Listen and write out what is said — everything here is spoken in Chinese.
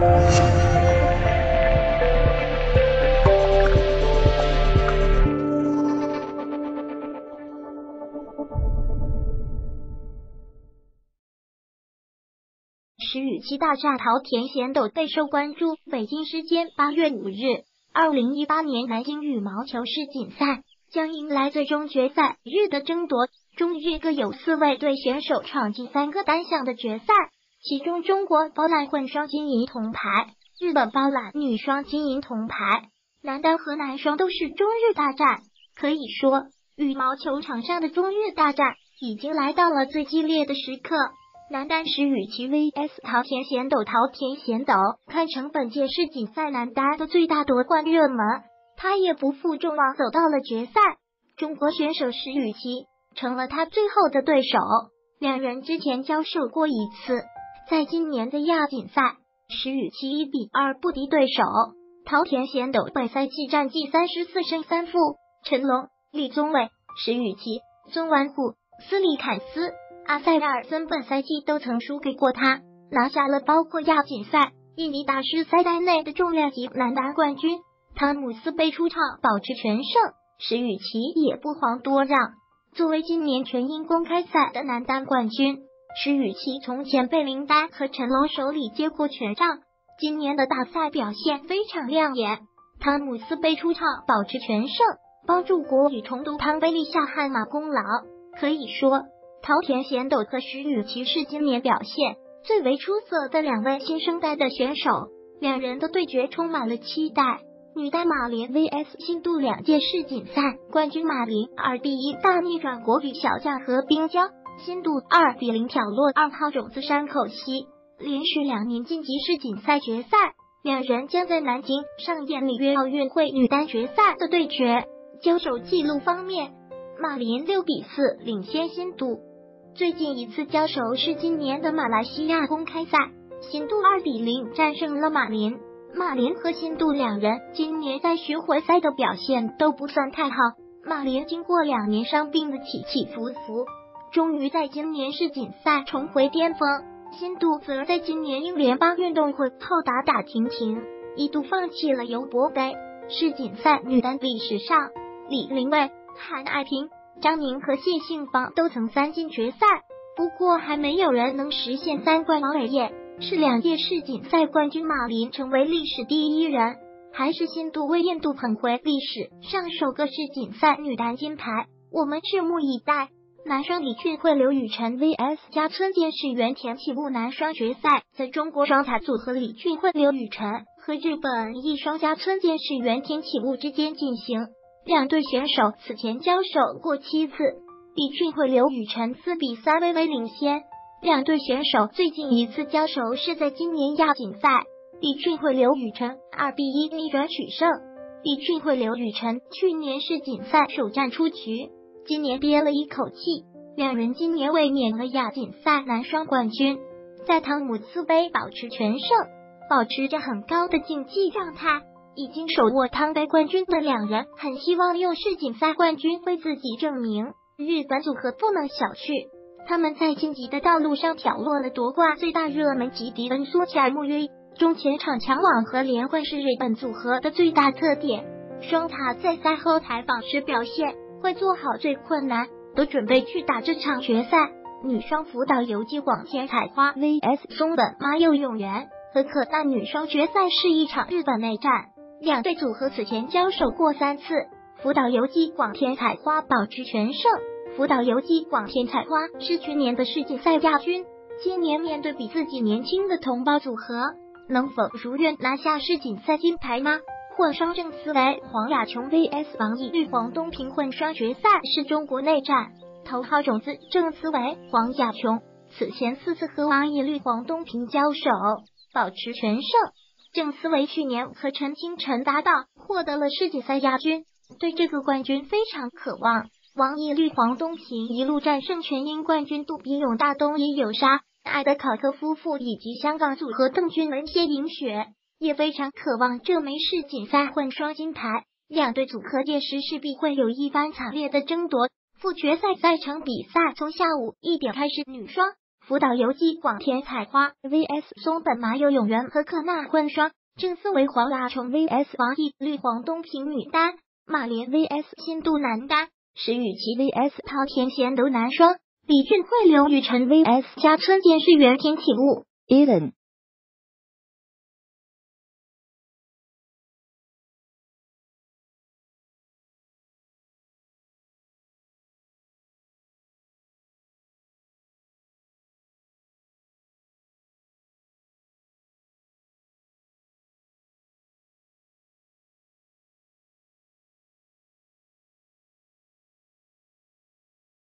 石宇奇大战桃田贤斗备受关注。北京时间八月五日，二零一八年南京羽毛球世锦赛将迎来最终决赛日的争夺。中日各有四位队选手闯进三个单项的决赛，其中中国包揽混双金银铜牌，日本包揽女双金银铜牌，男单和男双都是中日大战。可以说，羽毛球场上的中日大战已经来到了最激烈的时刻。男单石宇奇 vs 桃田贤斗，桃田贤斗堪称本届世锦赛男单的最大夺冠热门，他也不负众望走到了决赛。中国选手石宇奇成了他最后的对手，两人之前交手过一次，在今年的亚锦赛，石宇奇一比二不敌对手，桃田贤斗本赛季战绩三十四胜三负。陈龙、李宗伟、石宇奇、孙完虎、斯里坎斯。阿塞尔森本赛季都曾输给过他，拿下了包括亚锦赛、印尼大师赛在内的重量级男单冠军。汤姆斯杯出场保持全胜，石宇奇也不遑多让。作为今年全英公开赛的男单冠军，石宇奇从前辈林丹和陈龙手里接过权杖，今年的大赛表现非常亮眼。汤姆斯杯出场保持全胜，帮助国羽重读汤杯立下汗马功劳，可以说。桃田贤斗和石宇奇是今年表现最为出色的两位新生代的选手，两人的对决充满了期待。女单马林 vs 新度两届世锦赛冠军马林二比一大逆转国羽小将何冰娇，新度二比零挑落二号种子山口茜，连续两年晋级世锦赛决赛。两人将在南京上演里约奥运会女单决赛的对决。交手记录方面，马林六比四领先新度。最近一次交手是今年的马来西亚公开赛，新度二比零战胜了马林。马林和新度两人今年在巡回赛的表现都不算太好。马林经过两年伤病的起起伏伏，终于在今年世锦赛重回巅峰。新杜则在今年英联邦运动会后打打停停，一度放弃了尤伯杯。世锦赛女单历史上，李玲蔚、韩爱萍。张宁和谢杏芳都曾三进决赛，不过还没有人能实现三冠王。伟业是两届世锦赛冠军马林成为历史第一人，还是新度为印度捧回历史上首个世锦赛女单金牌？我们拭目以待。男双李俊慧刘雨辰 vs 加村健士原田启悟男双决赛，在中国双塔组合李俊慧刘雨辰和日本一双加村健士原田启悟之间进行。两队选手此前交手过七次，李俊慧、刘雨辰四比三微微领先。两队选手最近一次交手是在今年亚锦赛，李俊慧、刘雨辰二比一逆转取胜。李俊慧、刘雨辰去年世锦赛首战出局，今年憋了一口气。两人今年卫冕了亚锦赛男双冠军，在汤姆斯杯保持全胜，保持着很高的竞技状态。已经手握汤杯冠军的两人，很希望用世锦赛冠军为自己证明。日本组合不能小觑，他们在晋级的道路上挑落了夺冠最大热门吉迪恩苏尔穆约。中前场强网和连贯是日本组合的最大特点。双塔在赛后采访时表现，会做好最困难，都准备去打这场决赛。女双福岛游纪广田彩花 vs 松本麻佑永元和可奈女双决赛是一场日本内战。两队组合此前交手过三次，福岛游纪广田彩花保持全胜。福岛游纪广田彩花是去年的世锦赛亚军，今年面对比自己年轻的同胞组合，能否如愿拿下世锦赛金牌吗？混双郑思维黄雅琼 vs 王毅绿黄东平混双决赛是中国内战，头号种子郑思维黄雅琼此前四次和王毅绿黄东平交手，保持全胜。郑思维去年和陈清晨搭档获得了世锦赛亚军，对这个冠军非常渴望。王毅绿、黄东平一路战胜全英冠军杜比勇、大东野有沙、艾德考特夫妇以及香港组合邓俊文、谢颖雪，也非常渴望这枚世锦赛混双金牌。两队组合届时势必会有一番惨烈的争夺。复决赛赛程比赛从下午一点开始，女双福岛游记广田彩花 vs 松本麻友永元和可娜混双，正四为黄拉虫 vs 王毅绿黄东平女单，马莲 vs 新度男单，石宇奇 vs 桃田贤斗男双，李俊惠刘雨辰 vs 加村健士原田启悟 Eden